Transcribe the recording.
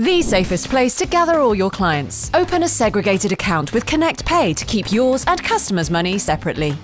The safest place to gather all your clients. Open a segregated account with ConnectPay to keep yours and customers' money separately.